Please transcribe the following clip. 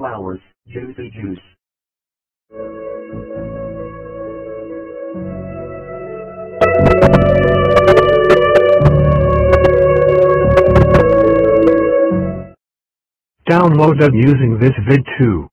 flowers, juicy juice. Download them using this vid too.